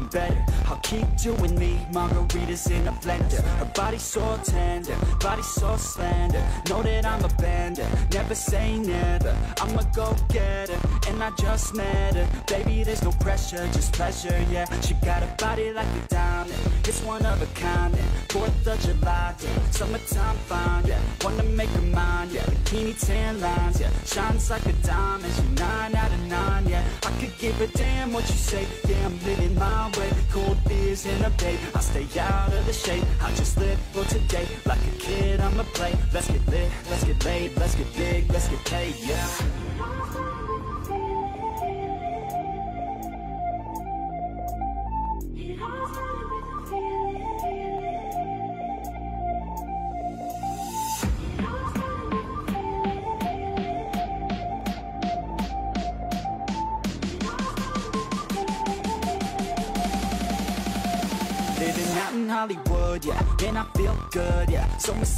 nothing better I'll keep doing me, margaritas in a blender. Her body so tender, body so slender. Know that I'm a bender, never say never. I'm a go-getter, and I just met her Baby, there's no pressure, just pleasure, yeah. She got a body like a diamond, it's one of a kind. Fourth of July, yeah, summertime fine, yeah. Wanna make her mine, yeah Bikini tan lines, yeah. Shines like a diamond, she nine out of nine, yeah. I could give a damn what you say, yeah I'm living my way. Cold beers in a bay, I stay out of the shade. I just live for today, like a kid I'ma play. Let's get lit, let's get laid, let's get big, let's get paid, yeah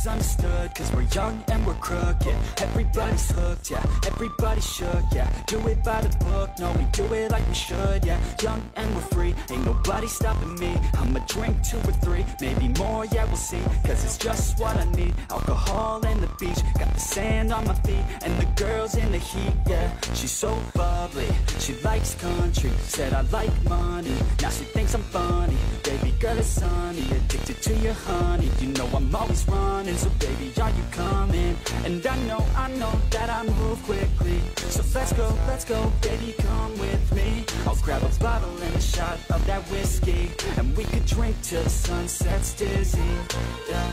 cause we're young and we're crooked, Everybody's hooked, yeah, everybody shook, yeah. Do it by the book, no, we do it like we should, yeah. Young and we're free, ain't nobody stopping me. I'ma drink two or three, maybe more, yeah, we'll see. Cause it's just what I need, alcohol and the beach Got the sand on my feet, and the girls in the heat, yeah. She's so bubbly, she likes country. Said I like money, now she thinks I'm funny. Baby girl, it's sunny, addicted to your honey. You know I'm always running, so baby, are you coming? And I know, I know that I move quickly. So let's go, let's go, baby, come with me. I'll grab a bottle and a shot of that whiskey. And we could drink till the sun sets dizzy, Yeah,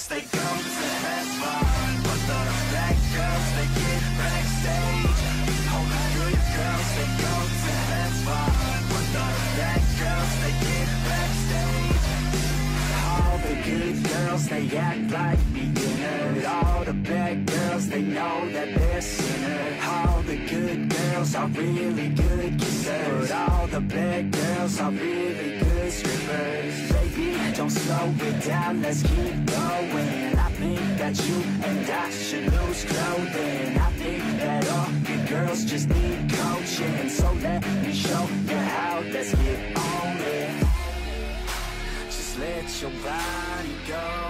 girls, they go to heaven But the bad girls, they get backstage. All the good girls, they go to heaven But the bad girls, they get backstage. All the good girls, they act like beginners. All bad girls, they know that they're sinners All the good girls are really good kissers But all the bad girls are really good strippers. Baby, don't slow it down, let's keep going. I think that you and I should lose clothing. I think that all good girls just need coaching. So let me show you how, let's get on it. Just let your body go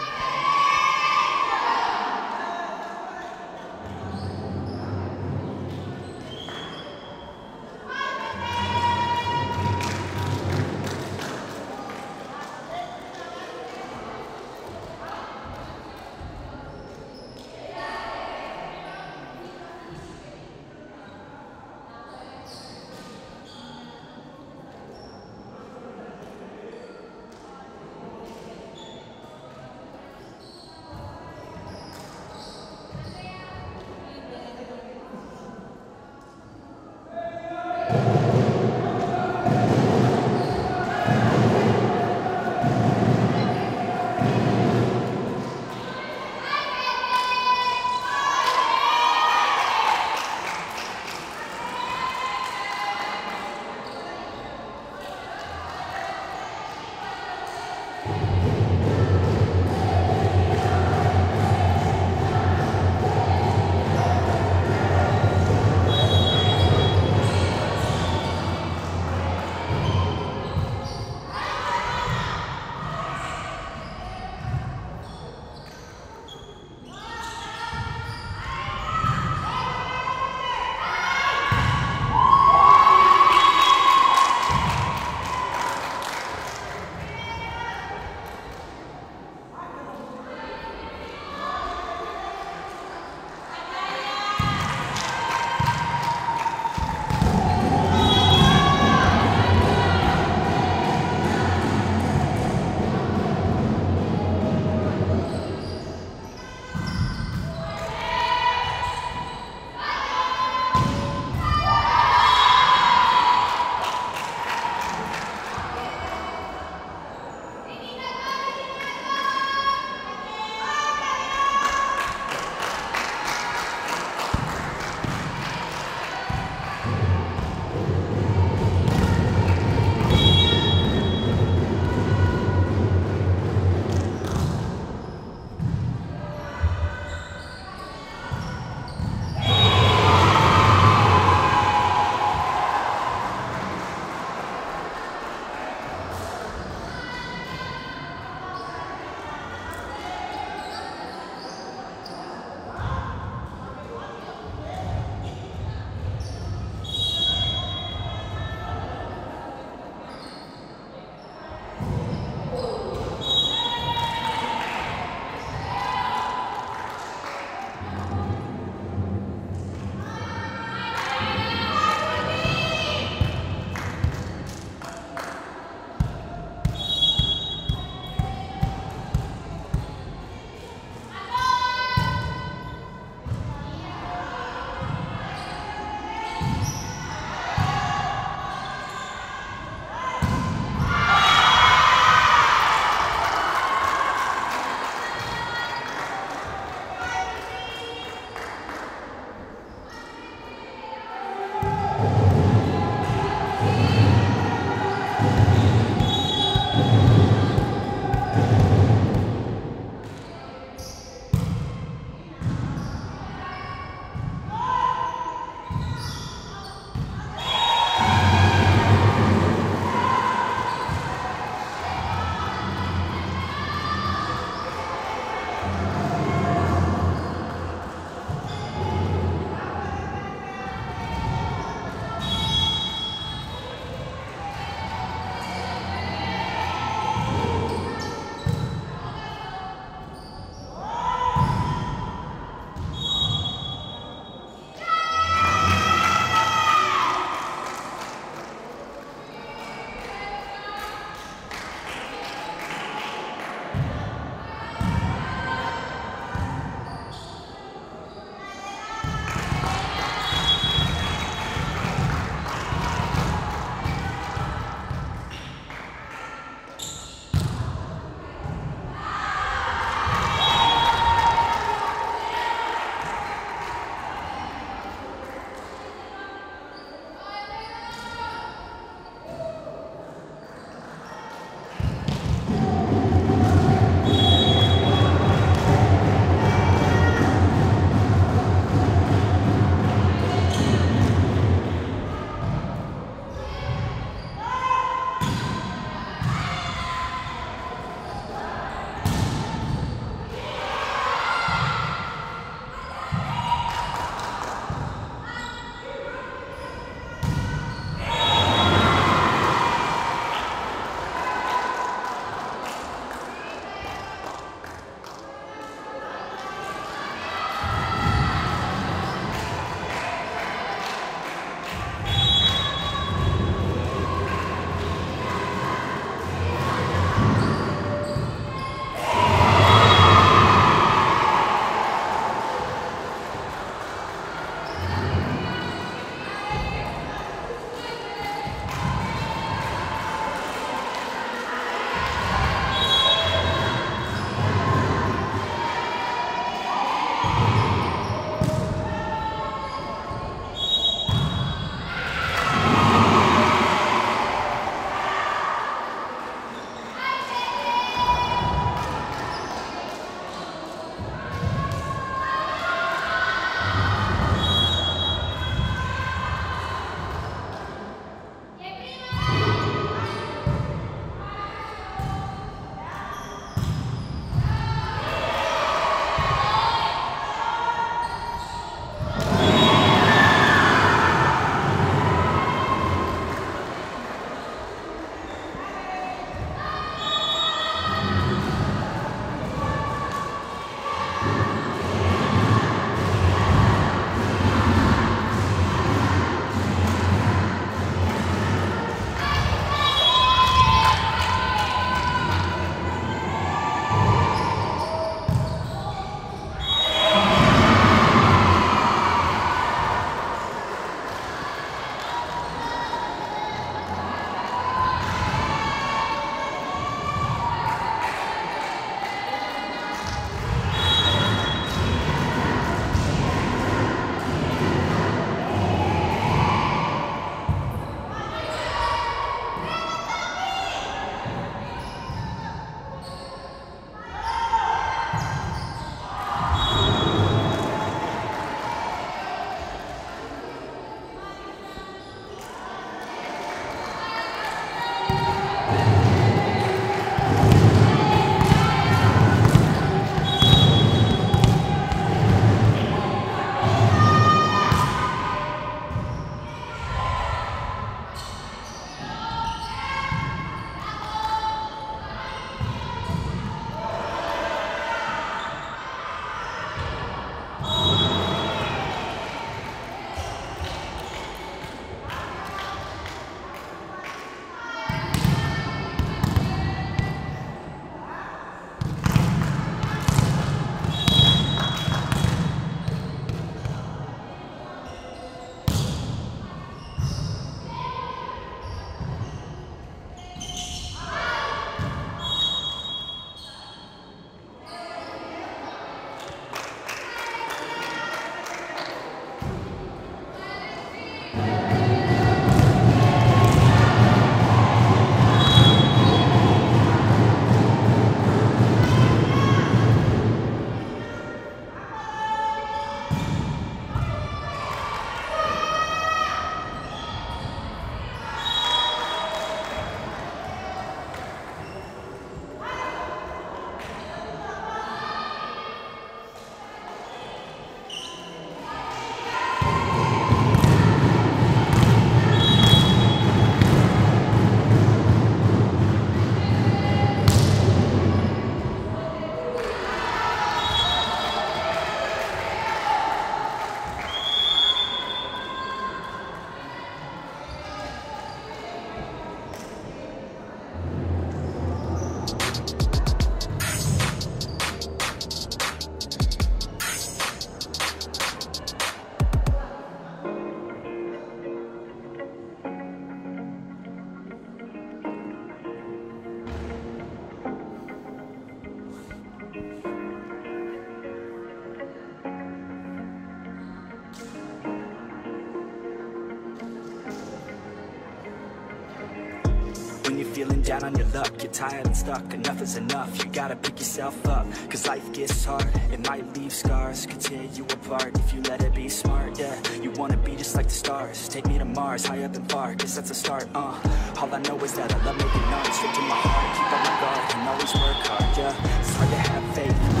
you're tired and stuck. Enough is enough, you gotta pick yourself up. Cause life gets hard, it might leave scars. Could tear you apart if you let it be smart, yeah You wanna be just like the stars. Take me to Mars, higher than far, cause that's a start, uh. All I know is that I love making art Straight to my heart, keep on my guard. And always work hard, yeah It's hard to have faith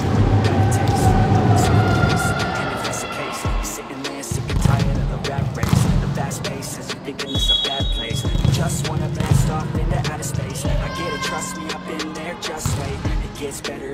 gets better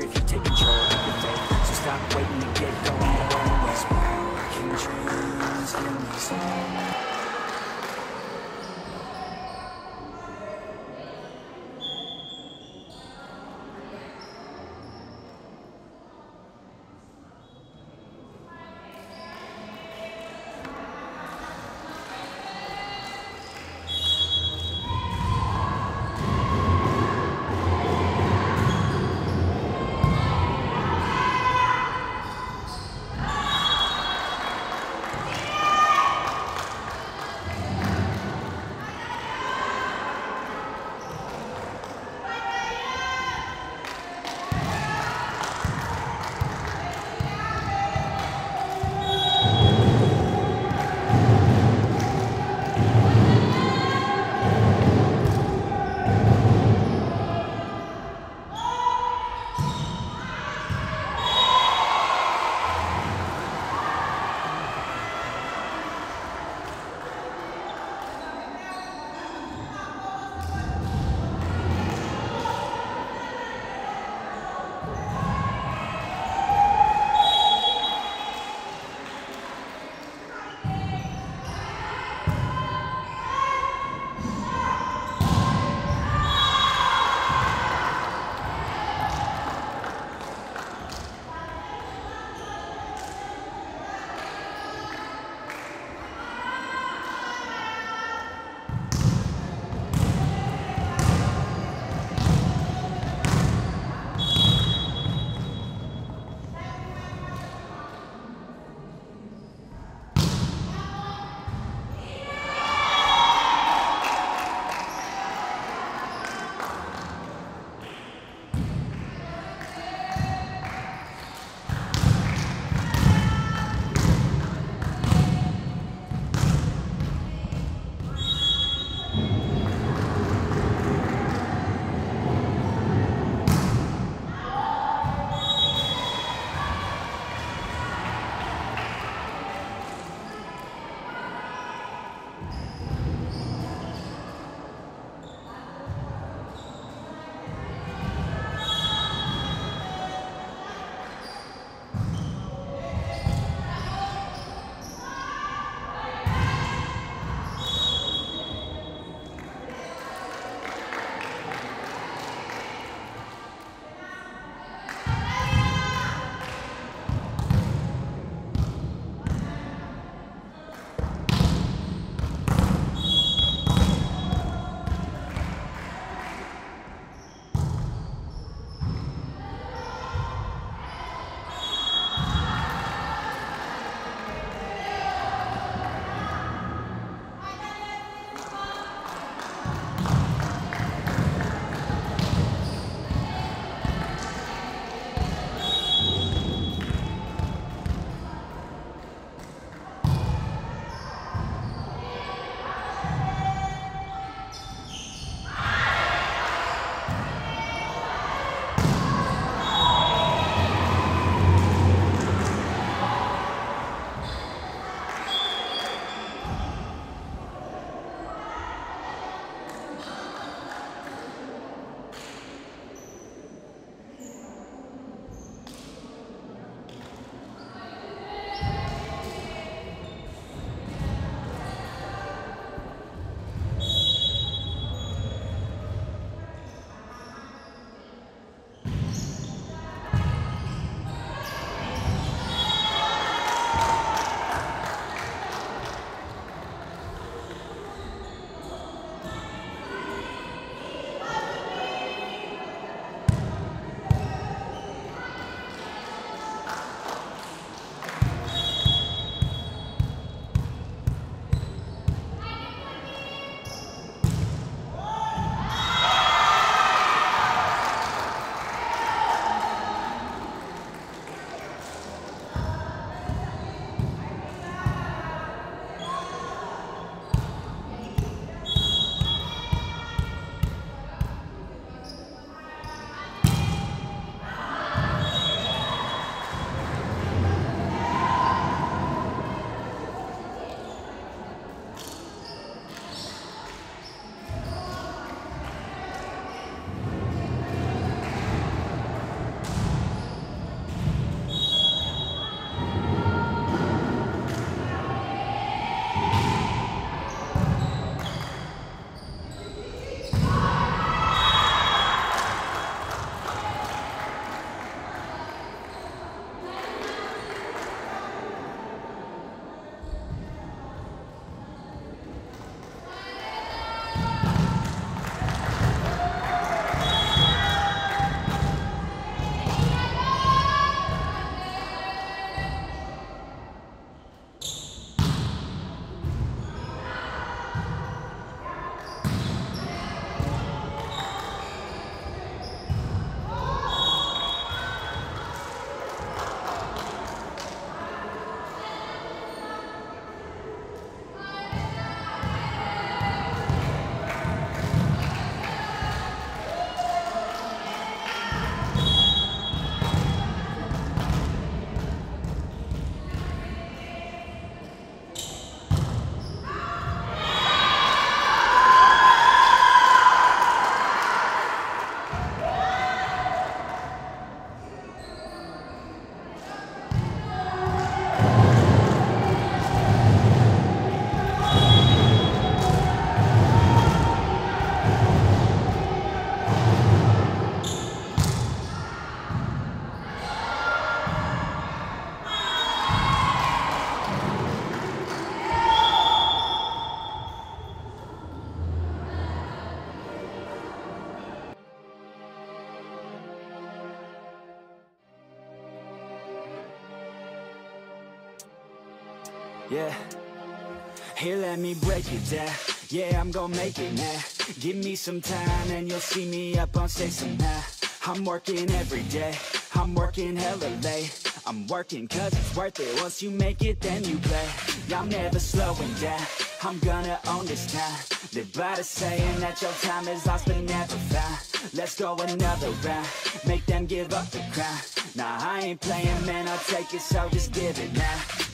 let me break it down. Yeah, I'm gonna make it now. Give me some time and you'll see me up on stage somehow. I'm working every day. I'm working hella late. I'm working cause it's worth it. Once you make it, then you play. I'm never slowing down. I'm gonna own this town. Live by the saying that your time is lost but never found. Let's go another round. Make them give up the crown. Nah, I ain't playing, man. I'll take it, so just give it now.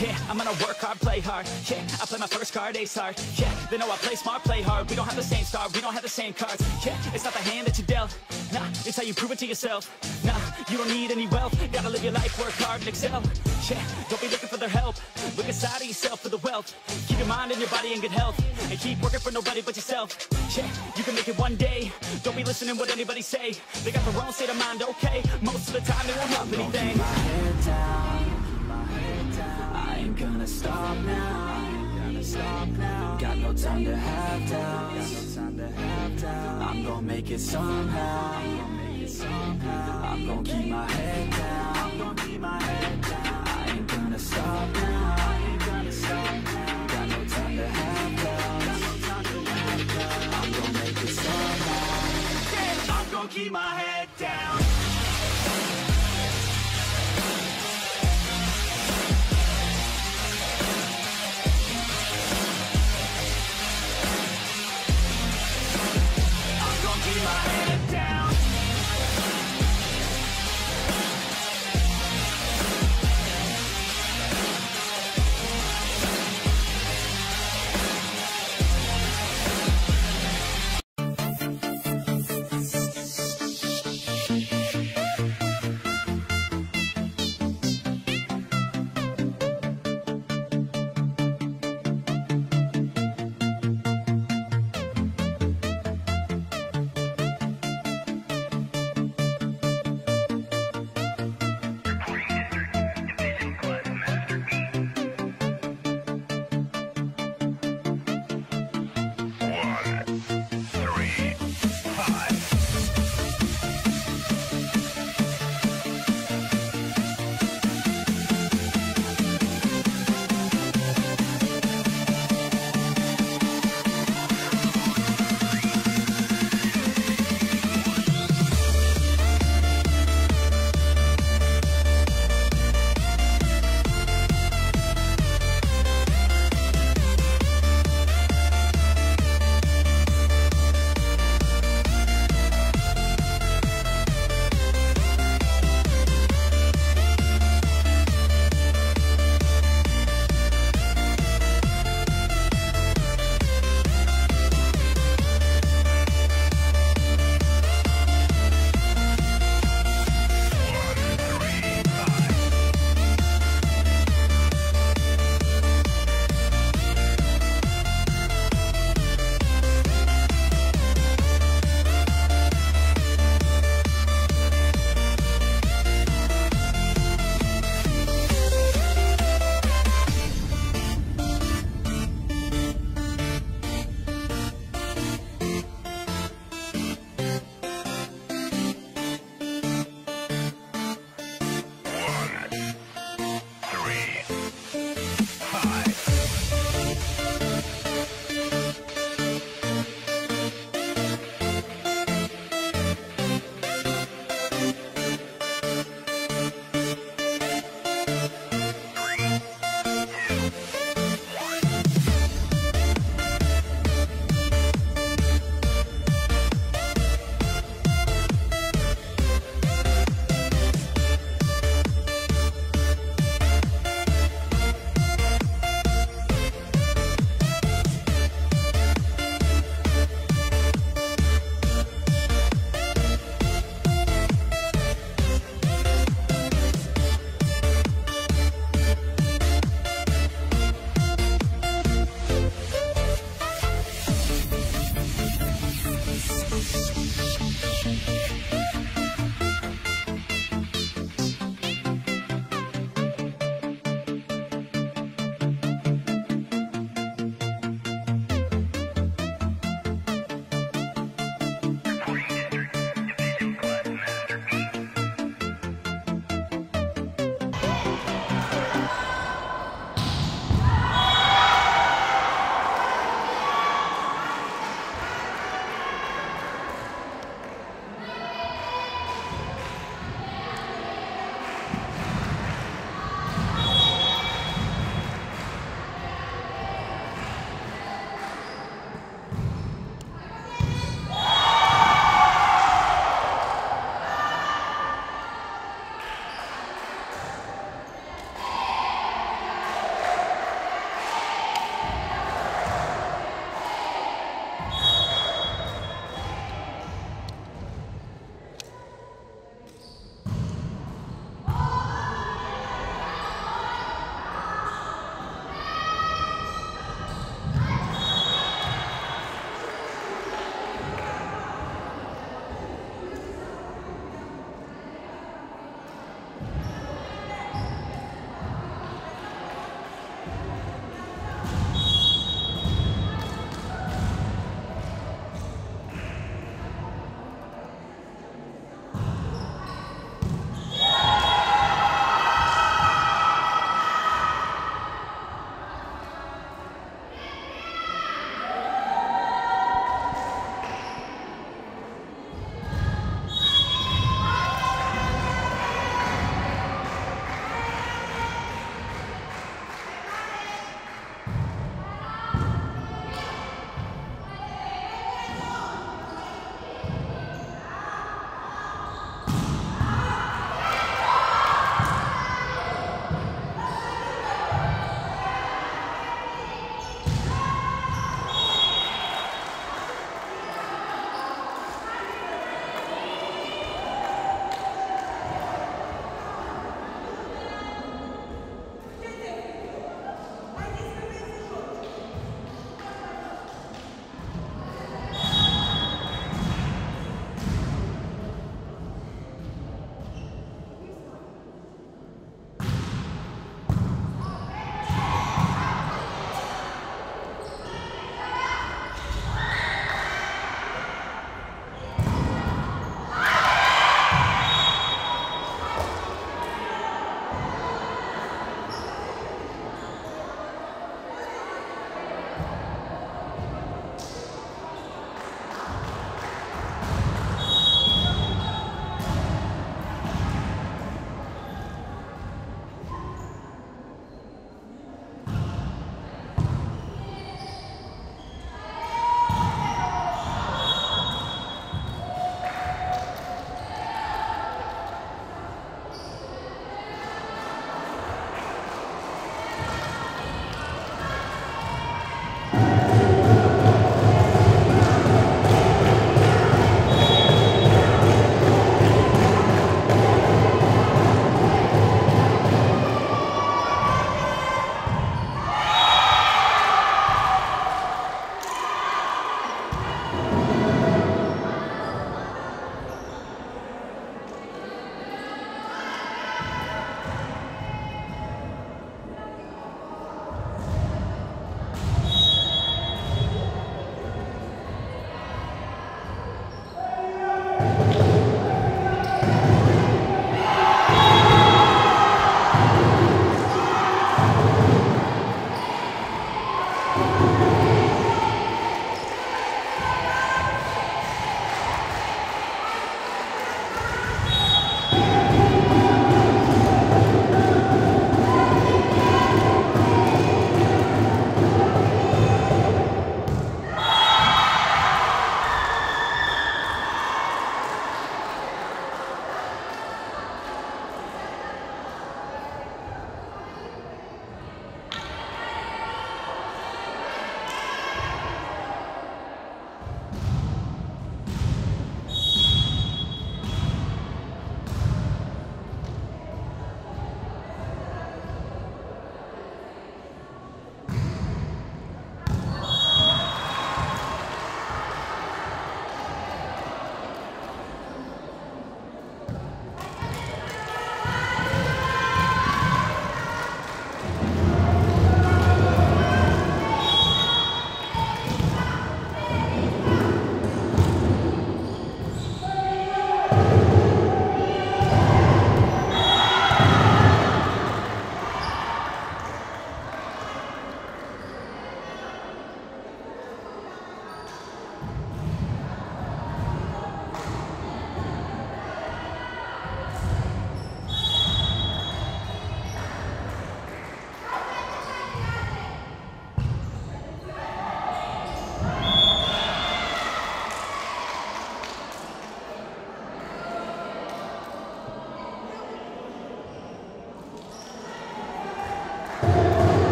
Yeah, I'm gonna work hard, play hard. Yeah, I play my first card, ace hard Yeah, they know I play smart, play hard. We don't have the same star, we don't have the same cards. Yeah, it's not the hand that you dealt. Nah, it's how you prove it to yourself. Nah, you don't need any wealth. Gotta live your life, work hard and excel. Yeah, don't be looking for their help. Look inside of yourself for the wealth. Keep your mind and your body in good health. And keep working for nobody but yourself. Yeah, you can make it one day. Don't be listening what anybody say. They got the wrong state of mind, okay. Most of the time they won't help anything down. I ain't gonna stop now. Got no time to have doubts. I'm gonna make it somehow. I'm gonna keep my head down. I ain't gonna stop now. Got no time to have doubts. I'm gonna make it somehow. I'm gonna keep my head down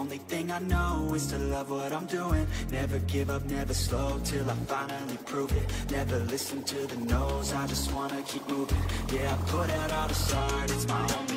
only thing I know is to love what I'm doing. Never give up, never slow, till I finally prove it. Never listen to the no's, I just wanna keep moving. Yeah, I put out all the art, it's my only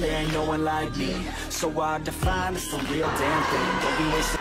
there ain't no one like me. So I define it's the real damn thing. Don't be wasting